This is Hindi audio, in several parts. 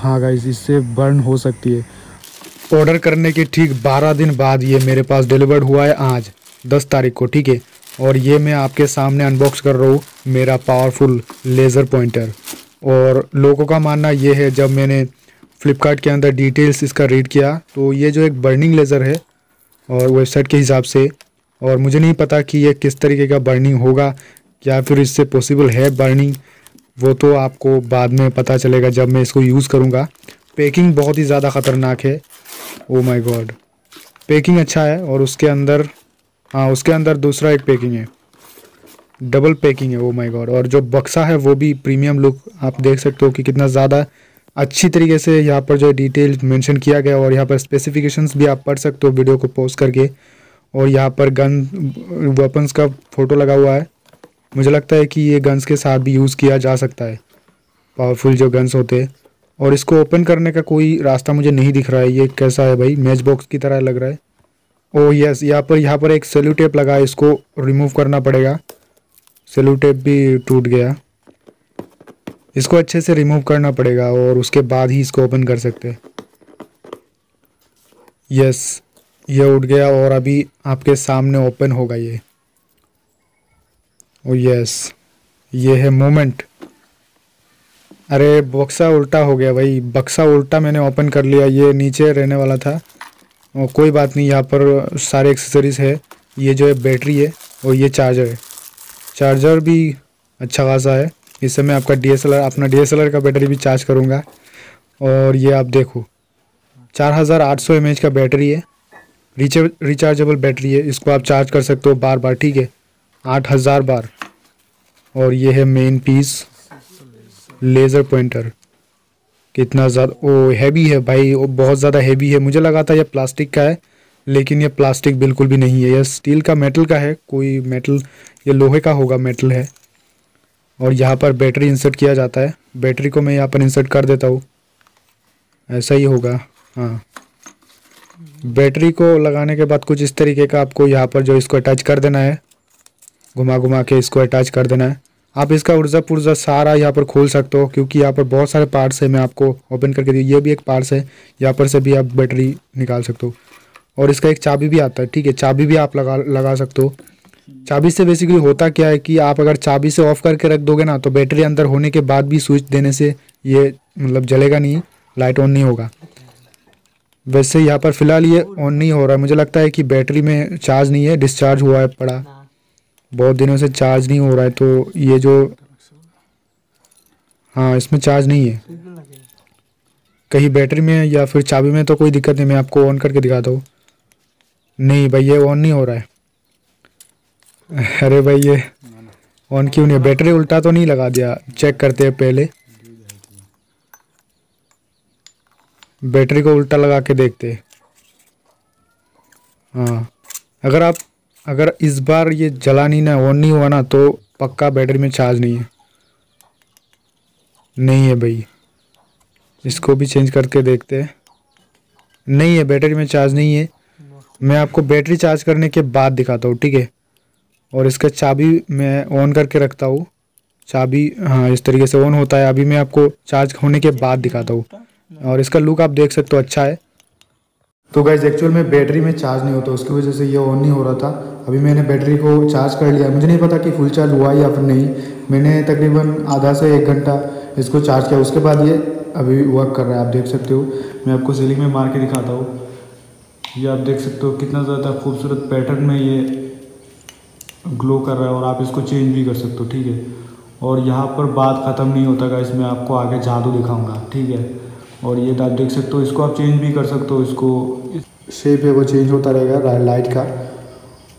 हाँ गाइस इससे बर्न हो सकती है। ऑर्डर करने के ठीक 12 दिन बाद ये मेरे पास डिलीवर्ड हुआ है आज 10 तारीख को, ठीक है? और ये मैं आपके सामने अनबॉक्स कर रहा हूँ, मेरा पावरफुल लेज़र पॉइंटर और लोगों का मानना ये है, जब मैंने फ़्लिपकार्ट के अंदर डिटेल्स इसका रीड किया तो ये जो एक बर्निंग लेज़र है, और वेबसाइट के हिसाब से, और मुझे नहीं पता कि ये किस तरीके का बर्निंग होगा, या फिर इससे पॉसिबल है बर्निंग वो तो आपको बाद में पता चलेगा जब मैं इसको यूज़ करूँगा। पैकिंग बहुत ही ज़्यादा ख़तरनाक है। ओ माई गॉड पैकिंग अच्छा है और उसके अंदर हाँ उसके अंदर दूसरा एक पैकिंग है। डबल पैकिंग है ओ माय गॉड और जो बक्सा है, वो भी प्रीमियम लुक आप देख सकते हो कि कितना ज़्यादा अच्छी तरीके से यहाँ पर जो है डिटेल मेंशन किया गया और यहाँ पर स्पेसिफिकेशंस भी आप पढ़ सकते हो वीडियो को पोस्ट करके। और यहाँ पर गन वेपन्स का फ़ोटो लगा हुआ है। मुझे लगता है कि ये गन्स के साथ भी यूज़ किया जा सकता है। पावरफुल जो गन्स होते हैं। और इसको ओपन करने का कोई रास्ता मुझे नहीं दिख रहा है। ये कैसा है भाई? मैच बॉक्स की तरह लग रहा है। ओ यस यहाँ पर यहाँ पर एक सेल्यू टेप लगा है। इसको रिमूव करना पड़ेगा। सेल्यू टेप भी टूट गया। इसको अच्छे से रिमूव करना पड़ेगा और उसके बाद ही इसको ओपन कर सकते हैं। यस ये उठ गया और अभी आपके सामने ओपन होगा ये। ओ यस ये है मोमेंट अरे, बक्सा उल्टा हो गया भाई. बक्सा उल्टा मैंने ओपन कर लिया. ये नीचे रहने वाला था. और कोई बात नहीं, यहाँ पर सारे एक्सेसरीज है. ये जो है बैटरी है और ये चार्जर है. चार्जर भी अच्छा खासा है. इससे मैं आपका डीएसएलआर अपना डीएसएलआर का बैटरी भी चार्ज करूँगा. और ये आप देखो. चार हज़ार आठ सौ एम का बैटरी है. रिचार्जेबल बैटरी है. इसको आप चार्ज कर सकते हो बार बार. ठीक है? आठ हज़ार बार। और ये है मेन पीस लेज़र पॉइंटर कितना ज़्यादा ओ हैवी है भाई वो बहुत ज़्यादा हैवी है। मुझे लगा था ये प्लास्टिक का है, लेकिन ये प्लास्टिक बिल्कुल भी नहीं है। यह स्टील का मेटल का है, कोई मेटल ये लोहे का होगा मेटल है। और यहाँ पर बैटरी इंसर्ट किया जाता है। बैटरी को मैं यहाँ पर इंसर्ट कर देता हूँ। ऐसा ही होगा हाँ। बैटरी को लगाने के बाद कुछ इस तरीके का आपको यहाँ पर जो इसको अटैच कर देना है। घुमा घुमा के इसको अटैच कर देना है। आप इसका ऊर्जा पुर्जा सारा यहाँ पर खोल सकते हो, क्योंकि यहाँ पर बहुत सारे पार्ट्स है, मैं आपको ओपन करके दी ये भी एक पार्ट्स है, यहाँ पर से भी आप बैटरी निकाल सकते हो। और इसका एक चाबी भी आता है, ठीक है, चाबी भी आप लगा लगा सकते हो। चाबी से बेसिकली होता क्या है कि आप अगर चाबी से ऑफ़ करके रख दोगे ना तो बैटरी अंदर होने के बाद भी स्विच देने से ये मतलब जलेगा नहीं लाइट ऑन नहीं होगा। वैसे यहाँ पर फ़िलहाल ये ऑन नहीं हो रहा है। मुझे लगता है कि बैटरी में चार्ज नहीं है डिस्चार्ज हुआ है, पड़ा। बहुत दिनों से चार्ज नहीं हो रहा है तो ये जो हाँ इसमें चार्ज नहीं है। कहीं बैटरी में या फिर चाबी में तो कोई दिक्कत नहीं, मैं आपको ऑन करके दिखाता हूँ नहीं भाई, ये ऑन नहीं हो रहा है। अरे भाई, ये ऑन क्यों नहीं बैटरी उल्टा तो नहीं लगा दिया चेक करते हैं पहले। बैटरी को उल्टा लगा के देखते हाँ अगर आप अगर इस बार ये जला नहीं ना ऑन नहीं हुआ ना तो पक्का बैटरी में चार्ज नहीं है। नहीं है भाई। इसको भी चेंज करके देखते हैं। नहीं है, बैटरी में चार्ज नहीं है। मैं आपको बैटरी चार्ज करने के बाद दिखाता हूँ, ठीक है? और इसका चाबी मैं ऑन करके रखता हूँ। चाबी हाँ इस तरीके से ऑन होता है। अभी मैं आपको चार्ज होने के बाद दिखाता हूँ। और इसका लुक आप देख सकते हो अच्छा है। तो गाइज़ एक्चुअल में बैटरी में चार्ज नहीं होता, उसकी वजह से ये ऑन नहीं हो रहा था। अभी मैंने बैटरी को चार्ज कर लिया। मुझे नहीं पता कि फुल चार्ज हुआ या फिर नहीं। मैंने तकरीबन आधा से एक घंटा इसको चार्ज किया। उसके बाद ये अभी वर्क कर रहा है, आप देख सकते हो। मैं आपको सीलिंग में मार के दिखाता हूँ। ये आप देख सकते हो कितना ज़्यादा खूबसूरत पैटर्न में ये ग्लो कर रहा है और आप इसको चेंज भी कर सकते हो, ठीक है? और यहाँ पर बात ख़त्म नहीं होता का इसमें आपको आगे जादू दिखाऊँगा, ठीक है? और ये आप देख सकते हो, इसको आप चेंज भी कर सकते हो, इसको शेप है, वो चेंज होता रहेगा लाइट का।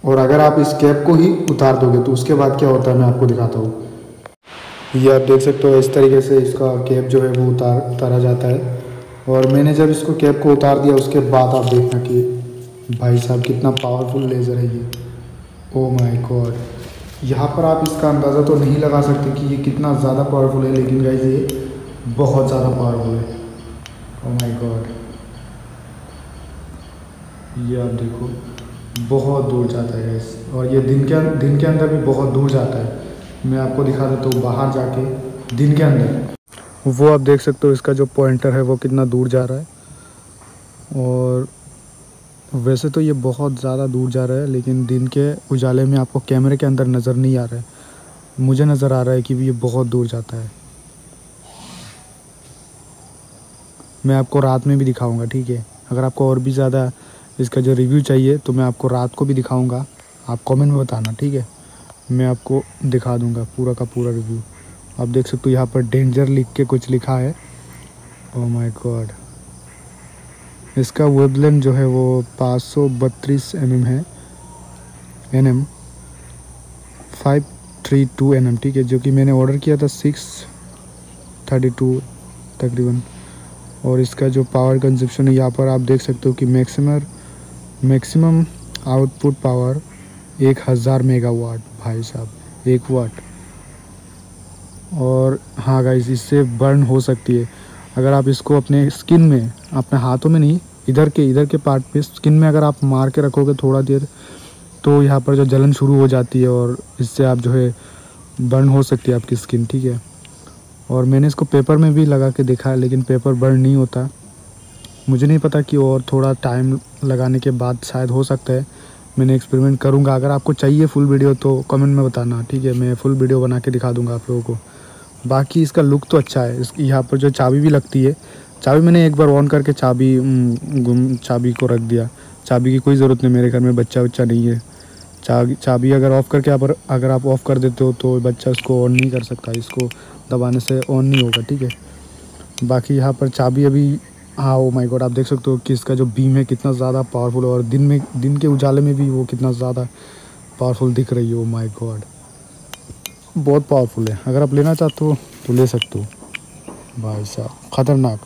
और अगर आप इस कैप को ही उतार दोगे तो उसके बाद क्या होता है, मैं आपको दिखाता हूँ। ये आप देख सकते हो, इस तरीके से इसका कैप जो है, वो उतार, उतारा जाता है। और मैंने जब इसको कैप को उतार दिया, उसके बाद आप देखना कि भाई साहब, कितना पावरफुल लेज़र है ये। ओ माय गॉड यहाँ पर आप इसका अंदाज़ा तो नहीं लगा सकते कि ये कितना ज़्यादा पावरफुल है, लेकिन गाइज़ ये बहुत ज़्यादा पावरफुल है। ओ माय गॉड ये आप देखो, बहुत दूर जाता है गैस और ये दिन के दिन के अंदर भी बहुत दूर जाता है। मैं आपको दिखा देता हूँ बाहर जाके, दिन के अंदर। वो आप देख सकते हो इसका जो पॉइंटर है, वो कितना दूर जा रहा है। और वैसे तो ये बहुत ज़्यादा दूर जा रहा है, लेकिन दिन के उजाले में आपको कैमरे के अंदर नज़र नहीं आ रहा है। मुझे नज़र आ रहा है कि ये बहुत दूर जाता है। मैं आपको रात में भी दिखाऊँगा, ठीक है? अगर आपको और भी ज़्यादा इसका जो रिव्यू चाहिए तो मैं आपको रात को भी दिखाऊँगा। आप कमेंट में बताना, ठीक है? मैं आपको दिखा दूँगा पूरा का पूरा रिव्यू आप देख सकते हो यहाँ पर डेंजर लिख के कुछ लिखा है। ओ माय गॉड इसका वेबलेंथ जो है वो पाँच सौ बत्तीस एम एम है। N M five three two N M ठीक है? जो कि मैंने ऑर्डर किया था सिक्स थर्टी टू तकरीबन। और इसका जो पावर कंजप्शन है, यहाँ पर आप देख सकते हो कि मैक्सिमम मैक्सिमम आउटपुट पावर एक हज़ार मेगावाट भाई साहब, एक वाट और हाँ गाइस इससे बर्न हो सकती है। अगर आप इसको अपने स्किन में, अपने हाथों में नहीं, इधर के इधर के पार्ट पे स्किन में अगर आप मार के रखोगे थोड़ा देर तो यहाँ पर जो जलन शुरू हो जाती है और इससे आप जो है बर्न हो सकती है आपकी स्किन ठीक है? और मैंने इसको पेपर में भी लगा के देखा, लेकिन पेपर बर्न नहीं होता। मुझे नहीं पता कि और थोड़ा टाइम लगाने के बाद शायद हो सकता है। मैंने एक्सपेरिमेंट करूँगा। अगर आपको चाहिए फुल वीडियो तो कमेंट में बताना, ठीक है? मैं फुल वीडियो बना के दिखा दूँगा आप लोगों को। बाकी इसका लुक तो अच्छा है। इस, यहाँ पर जो चाबी भी लगती है, चाबी मैंने एक बार ऑन करके चाबी गुम, चाबी को रख दिया। चाबी की कोई ज़रूरत नहीं, मेरे घर में बच्चा बच्चा नहीं है। चाबी चाबी अगर ऑफ़ करके आप, अगर आप ऑफ़ कर देते हो तो बच्चा उसको ऑन नहीं कर सकता। इसको दबाने से ऑन नहीं होगा, ठीक है? बाकी यहाँ पर चाबी अभी हाँ ओ माय गॉड आप देख सकते हो कि इसका जो बीम है कितना ज़्यादा पावरफुल और दिन में, दिन के उजाले में भी वो कितना ज़्यादा पावरफुल दिख रही है ओ माय गॉड बहुत पावरफुल है। अगर आप लेना चाहते हो तो ले सकते हो। भाई साहब, ख़तरनाक।